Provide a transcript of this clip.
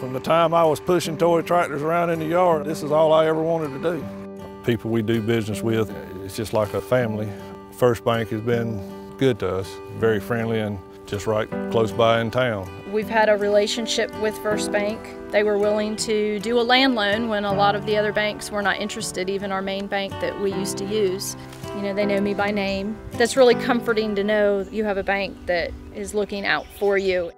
From the time I was pushing toy tractors around in the yard, this is all I ever wanted to do. People we do business with, it's just like a family. First Bank has been good to us, very friendly and just right close by in town. We've had a relationship with First Bank. They were willing to do a land loan when a lot of the other banks were not interested, even our main bank that we used to use. You know, they know me by name. That's really comforting to know you have a bank that is looking out for you.